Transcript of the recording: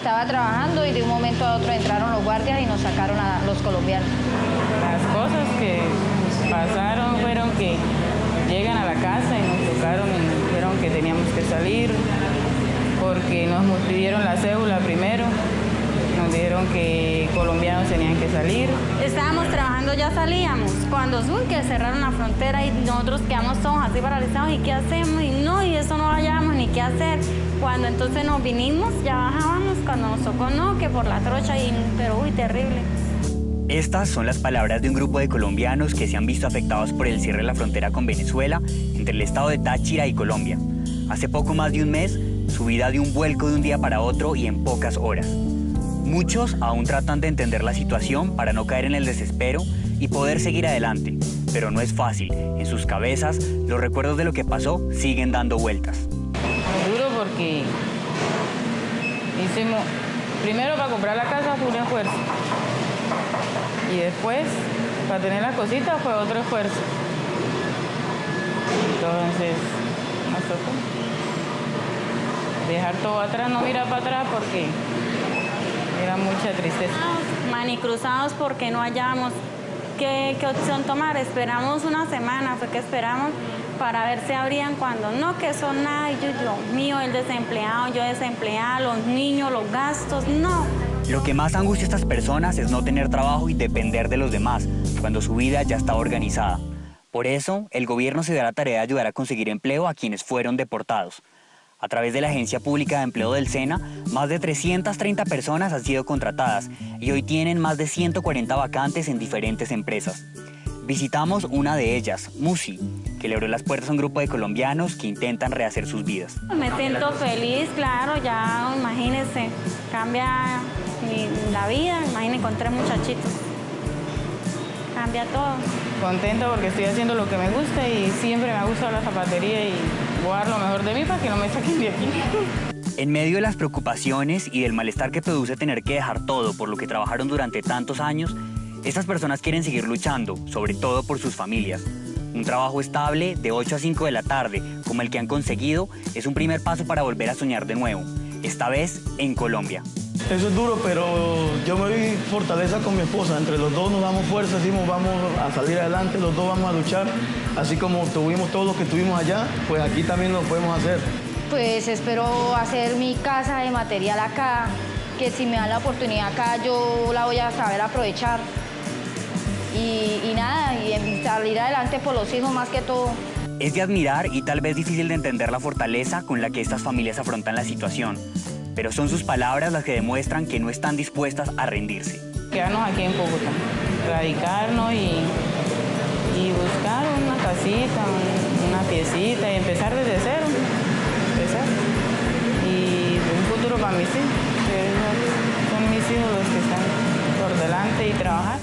Estaba trabajando y de un momento a otro entraron los guardias y nos sacaron a los colombianos. Las cosas que pasaron fueron que llegan a la casa y nos tocaron y nos dijeron que teníamos que salir porque nos pidieron la cédula primero, nos dijeron que colombianos tenían que salir. Estábamos trabajando, ya salíamos, cuando zoom, que cerraron la frontera y nosotros quedamos todos así paralizados y qué hacemos y eso no hallábamos ni qué hacer. Cuando entonces nos vinimos, ya bajábamos, cuando nos tocó no, que por la trocha, y, pero uy, terrible. Estas son las palabras de un grupo de colombianos que se han visto afectados por el cierre de la frontera con Venezuela entre el estado de Táchira y Colombia. Hace poco más de un mes, su vida dio un vuelco de un día para otro y en pocas horas. Muchos aún tratan de entender la situación para no caer en el desespero y poder seguir adelante, pero no es fácil. En sus cabezas, los recuerdos de lo que pasó siguen dando vueltas. Duro porque hicimos, primero para comprar la casa fue un esfuerzo y después para tener las cositas fue otro esfuerzo. Entonces, nos tocó dejar todo atrás, no mirar para atrás porque era mucha tristeza. Manicruzados porque no hallamos qué, opción tomar. Esperamos una semana, fue que esperamos para ver si abrían cuando no, que son nada, yo, yo mío, el desempleado, yo desempleada, los niños, los gastos, no. Lo que más angustia a estas personas es no tener trabajo y depender de los demás, cuando su vida ya está organizada. Por eso, el gobierno se da la tarea de ayudar a conseguir empleo a quienes fueron deportados. A través de la Agencia Pública de Empleo del SENA, más de 330 personas han sido contratadas y hoy tienen más de 140 vacantes en diferentes empresas. Visitamos una de ellas, Musi, que le abrió las puertas a un grupo de colombianos que intentan rehacer sus vidas. Me siento feliz, claro, ya imagínense, cambia la vida, imagínense con tres muchachitos. Cambia todo. Contenta porque estoy haciendo lo que me gusta y siempre me ha gustado la zapatería y voy a dar lo mejor de mí para que no me saquen de aquí. En medio de las preocupaciones y del malestar que produce tener que dejar todo por lo que trabajaron durante tantos años, estas personas quieren seguir luchando, sobre todo por sus familias. Un trabajo estable de 8 a 5 de la tarde, como el que han conseguido, es un primer paso para volver a soñar de nuevo, esta vez en Colombia. Eso es duro, pero yo me doy fortaleza con mi esposa. Entre los dos nos damos fuerza, decimos vamos a salir adelante, los dos vamos a luchar. Así como tuvimos todo lo que tuvimos allá, pues aquí también lo podemos hacer. Pues espero hacer mi casa de material acá, que si me dan la oportunidad acá yo la voy a saber aprovechar. Y, y nada, y salir adelante por los hijos más que todo. Es de admirar y tal vez difícil de entender la fortaleza con la que estas familias afrontan la situación, pero son sus palabras las que demuestran que no están dispuestas a rendirse. Quedarnos aquí en Cúcuta, radicarnos y, buscar una casita, un- una piecita y empezar desde cero. Empezar. Y un futuro para mis hijos, son mis hijos los que están por delante y trabajar.